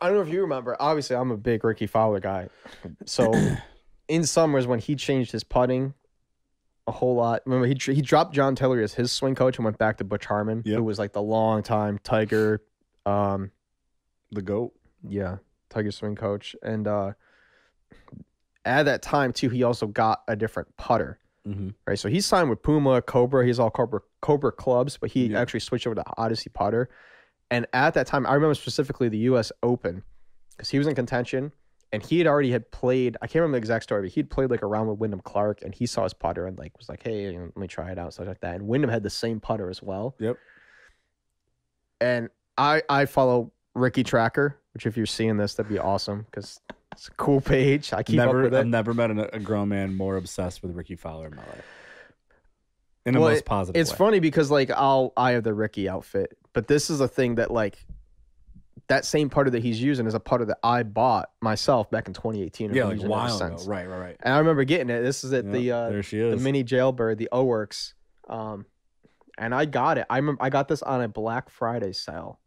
I don't know if you remember. Obviously, I'm a big Rickie Fowler guy. So, in summers when he changed his putting a whole lot. Remember, he he dropped John Tillery as his swing coach and went back to Butch Harmon, Yep. who was like the long time Tiger, um, The goat. yeah, Tiger swing coach. And uh, at that time too, he also got a different putter. Mm-hmm. Right, so he signed with Puma, Cobra. He's all Cobra Cobra clubs, but he Yeah. actually switched over to Odyssey putter. And at that time, I remember specifically the U.S. Open because he was in contention, and he had already had played. I can't remember the exact story, but he'd played like around with Wyndham Clark, and he saw his putter and like was like, "Hey, you know, let me try it out," stuff like that. And Wyndham had the same putter as well. Yep. And I I follow Rickie Tracker, which if you're seeing this, that'd be awesome because it's a cool page. I keep never, up with it. I've never met a grown man more obsessed with Rickie Fowler in my life. In a Well, most positive it's way. funny because like I'll I have the Rickie outfit, but this is a thing that like that same putter that he's using is a putter that I bought myself back in 2018. Yeah, like a while ago. since. Right, right, right. And I remember getting it. This is at Yeah, the uh, there she the mini jailbird, the O Works. Um, and I got it. I remember I got this on a Black Friday sale.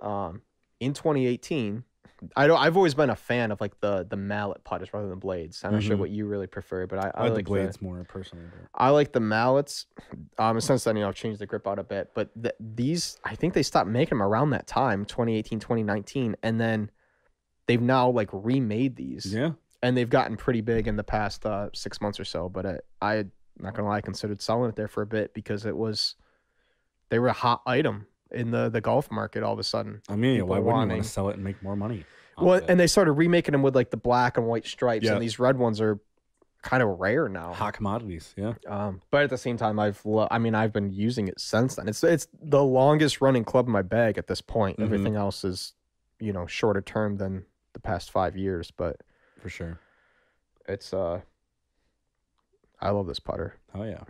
Um, in 2018. I don't. I've always been a fan of like the the mallet putters rather than blades. I'm not sure Mhm. what you really prefer, but I, I I, like, the blades more personally. But. I like the mallets. Um, since then, you know, I've changed the grip out a bit. But th- these, I think they stopped making them around that time, 2018, 2019. And then they've now like remade these. Yeah, And they've gotten pretty big in the past uh, six months or so. But I, I, not going to lie, I considered selling it there for a bit because it was, they were a hot item in the, the golf market all of a sudden. I mean, why wouldn't you want to sell it and make more money? Well, it? and they started remaking them with like the black and white stripes. Yeah. And these red ones are kind of rare now. hot commodities. Yeah, Um, but at the same time, I've lo- I mean I've been using it since then. It's it's the longest running club in my bag at this point. Mhm. Everything else is, you know, shorter term than the past five years. But for sure. it's uh, I love this putter. Oh yeah,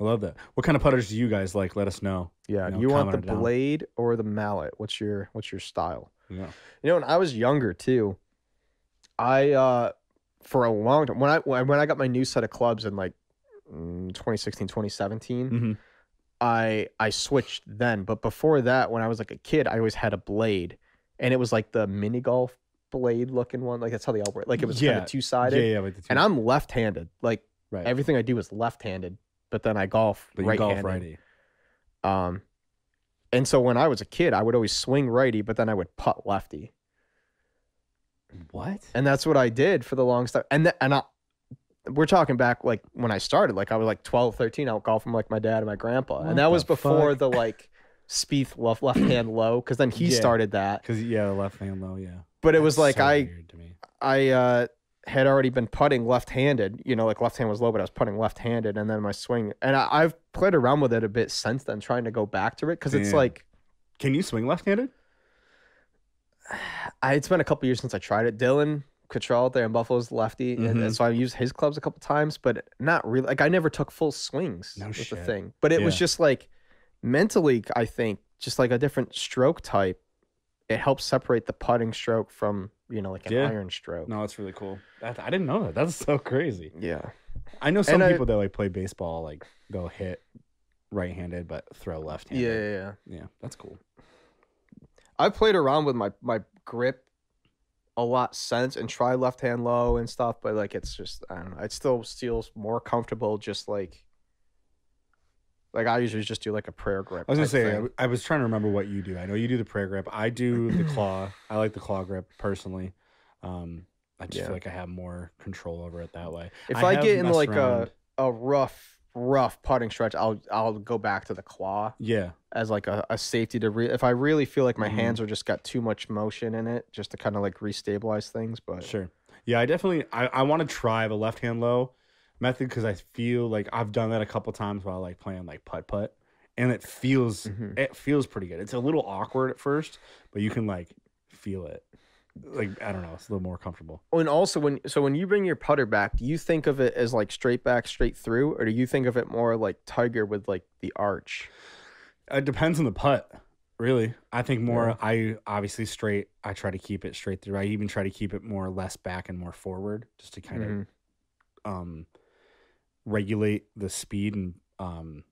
I love that. What kind of putters do you guys like? Let us know. Yeah, You know, you want the down. blade or the mallet? What's your what's your style? Yeah, You know, when I was younger too, I uh for a long time when I when when I got my new set of clubs in like mm, 2016 2017 mm-hmm. I I switched then, but before that, when I was like a kid, I always had a blade, and it was like the mini golf blade looking one. Like that's how they all work. Like it was kind of two-sided. yeah. Like the two, And I'm left handed. Like right. everything I do is left handed, but then I golf but right golf righty. Um, and so when I was a kid, I would always swing righty, but then I would putt lefty, What? and that's what I did for the longest time. And th- and I. We're talking back like when I started, like I was like 12, 13, out golfing with like my dad and my grandpa. What and that was before fuck? the like Spieth left left hand low, because then he Yeah. started that. Because yeah, left hand low. Yeah, But it was like so I weird to me. I uh had already been putting left handed, you know, like left hand was low, but I was putting left handed, and then my swing, and I, I've played around with it a bit since then, trying to go back to it because it's like Can you swing left-handed? I, it's been a couple years since I tried it. Dylan Cottrell out there in Buffalo's lefty, and, Mhm. and so I used his clubs a couple times, but not really. Like I never took full swings. No with the shit. thing, but it was just like mentally, I think, just like a different stroke type. It helps separate the putting stroke from you know like an Yeah. iron stroke. No, that's really cool. That, I didn't know that. That's so crazy. Yeah. I know some And I- people that like play baseball, like they'll hit right-handed but throw left-handed. Yeah, yeah, yeah. yeah. That's cool. I've played around with my my grip a lot since and try left hand low and stuff, but like it's just I don't know. It still feels more comfortable just like like I usually just do like a prayer grip. I was gonna say, I, was trying to remember what you do. I know you do the prayer grip. I do the claw. I like the claw grip personally. Um, I just Yeah. feel like I have more control over it that way. if I I, have get in messed like around- a a rough rough putting stretch, I'll I'll go back to the claw Yeah, as like a, a safety to re- if I really feel like my Mhm. hands are just got too much motion in it, just to kind of like restabilize things. But sure. Yeah, I definitely. I, I want to try the left hand low method because I feel like I've done that a couple times while like playing like putt putt, and it feels Mhm. it feels pretty good. It's a little awkward at first, but you can like feel it. Like I don't know, it's a little more comfortable. Oh, And also, when so when you bring your putter back, do you think of it as like straight back, straight through, or do you think of it more like Tiger with like the arch? It depends on the putt, really. I think more. I obviously straight. I try to keep it straight through. I even try to keep it more less back and more forward, just to kind Mhm. of um regulate the speed and um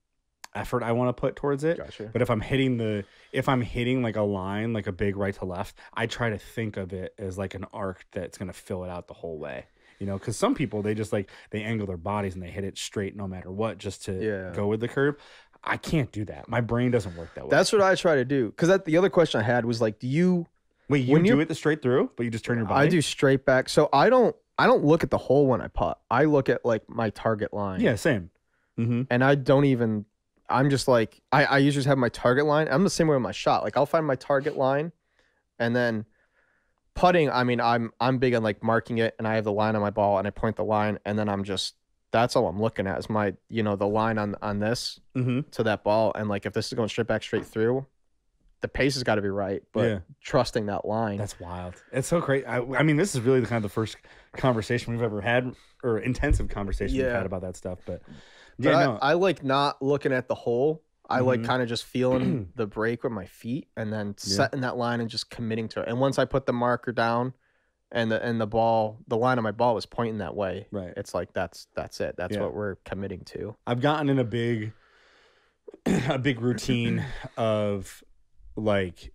effort I want to put towards it. Gotcha. But if I'm hitting the if I'm hitting like a line, like a big right to left, I try to think of it as like an arc that's gonna fill it out the whole way. You know, because some people they just like they angle their bodies and they hit it straight no matter what, just to Yeah. go with the curve. I can't do that. My brain doesn't work that way. That's what I try to do. Because that the other question I had was like, do you? Wait, you do it the straight through, but you just turn your body. I do straight back. So I don't. I don't look at the hole when I putt. I look at like my target line. Yeah, same. Mm-hmm. and I don't even. I'm just like I, I usually just have my target line. I'm the same way with my shot. Like I'll find my target line, and then putting. I mean, I'm I'm big on like marking it, and I have the line on my ball, and I point the line, and then I'm just that's all I'm looking at is my you know the line on on this Mm-hmm. to that ball, and like if this is going straight back straight through, the pace has got to be right. But Yeah. trusting that line. That's wild. It's so great. I, I mean, this is really the kind of the first conversation we've ever had, or intensive conversation we've had about that stuff. But But yeah, I, no, I like not looking at the hole. I like Mhm. kind of just feeling the break with my feet and then Yeah. setting that line and just committing to it. And once I put the marker down and the and the ball, the line of my ball was pointing that way. right. It's like that's that's it. That's Yeah. what we're committing to. I've gotten in a big, a big routine of like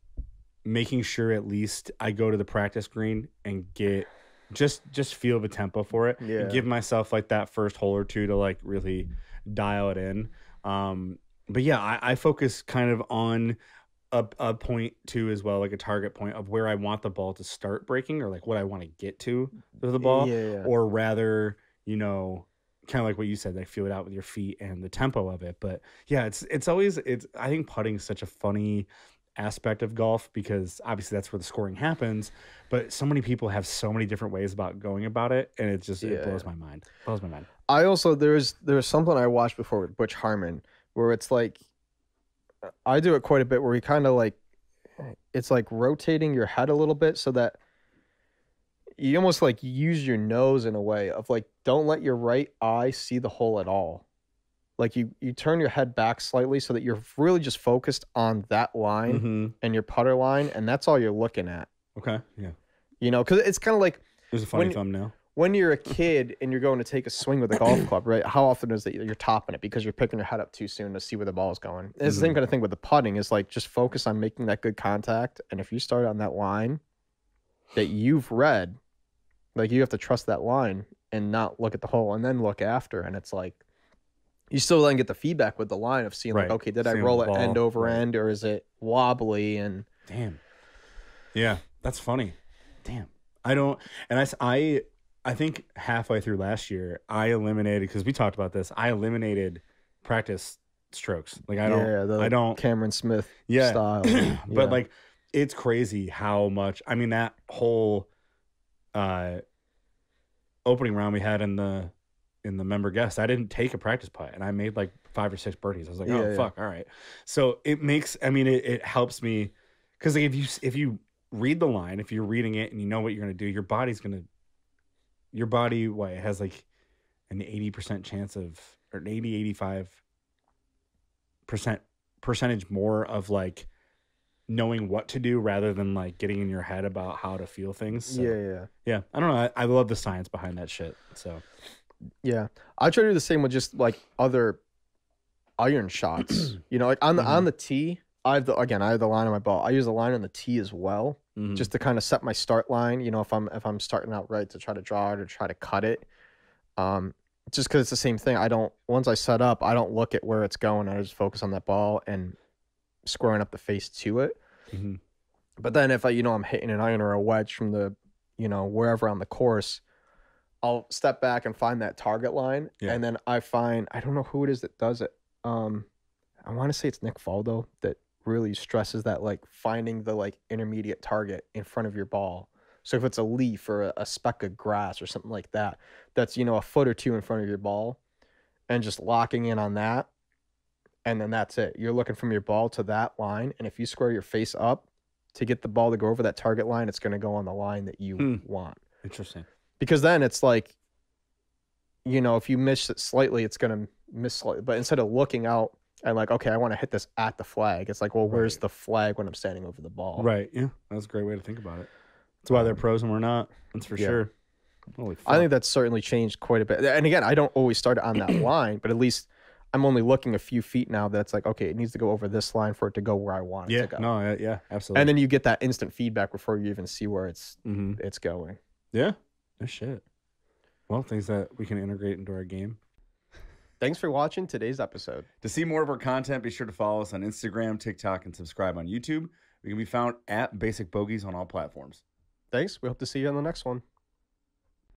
making sure at least I go to the practice green and get just just feel the tempo for it. Yeah. And give myself like that first hole or two to like really dial it in. Um, but yeah, I, I focus kind of on a, a point too as well, like a target point of where I want the ball to start breaking or like what I want to get to with the ball Yeah, yeah. or rather, you know, kind of like what you said, like feel it out with your feet and the tempo of it. But yeah, it's it's always it's I think putting is such a funny aspect of golf because obviously that's where the scoring happens. But so many people have so many different ways about going about it, and it just it Yeah. blows my mind. Blows my mind. I also there's there's something I watched before with Butch Harmon where it's like I do it quite a bit where he kind of like it's like rotating your head a little bit so that you almost like use your nose in a way of like don't let your right eye see the hole at all. Like you you turn your head back slightly so that you're really just focused on that line Mm-hmm. and your putter line and that's all you're looking at. Okay, yeah. You know, cuz it's kind of like There's a funny When- thumbnail. when you're a kid and you're going to take a swing with a golf club, right? How often is it you're topping it because you're picking your head up too soon to see where the ball is going? It's the same Mhm. kind of thing with the putting. Is like just focus on making that good contact, and if you start on that line that you've read, like you have to trust that line and not look at the hole and then look after, and it's like you still then get the feedback with the line of seeing Right. like, okay, did I roll the it end over right. end or is it wobbly? And Damn. Yeah, that's funny. Damn. I don't, and I I I think halfway through last year, I eliminated because we talked about this. I eliminated practice strokes. Like I don't, yeah, the I don't. Cameron Smith Yeah, style. but like it's crazy how much. I mean, that whole uh opening round we had in the in the member guest, I didn't take a practice putt, and I made like five or six birdies. I was like, Yeah, oh yeah. fuck, all right. So it makes. I mean, it, it helps me because like if you if you read the line, if you're reading it and you know what you're gonna do, your body's gonna your body what it has like an 80% chance of or an 80 85 percent percentage more of like knowing what to do rather than like getting in your head about how to feel things so, yeah, yeah. yeah i don't know I, I love the science behind that shit so Yeah, I try to do the same with just like other iron shots. you know, like on the Mm-hmm. on the tee, I have the again I have the line on my ball. I use the line on the tee as well, mhm. just to kind of set my start line. You know, if I'm if I'm starting out right to try to draw it or try to cut it. Um, just because it's the same thing. I don't once I set up, I don't look at where it's going. I just focus on that ball and squaring up the face to it. Mhm. But then if I, you know, I'm hitting an iron or a wedge from the, you know, wherever on the course, I'll step back and find that target line, Yeah. and then I find I don't know who it is that does it. Um, I want to say it's Nick Faldo that really stresses that like finding the like intermediate target in front of your ball. So if it's a leaf or a, a speck of grass or something like that, that's you know a foot or two in front of your ball, and just locking in on that, and then that's it. You're looking from your ball to that line, and if you square your face up to get the ball to go over that target line, it's going to go on the line that you Hmm. want. interesting Because then it's like, you know, if you miss it slightly, it's going to miss slightly. But instead of looking out and like, okay, I want to hit this at the flag, it's like, well, where's Right. the flag when I'm standing over the ball? right yeah that's a great way to think about it that's why they're pros and we're not that's for Yeah. sure holy fuck. I think that's certainly changed quite a bit. And again, I don't always start on that line, but at least I'm only looking a few feet now. That's like okay, it needs to go over this line for it to go where I want it to go. no, yeah, yeah, absolutely. And then you get that instant feedback before you even see where it's hmm it's going. yeah, no shit. Well, things that we can integrate into our game. Thanks for watching today's episode. To see more of our content, be sure to follow us on Instagram, TikTok, and subscribe on YouTube. We can be found at Basic Bogeys on all platforms. Thanks. We hope to see you on the next one.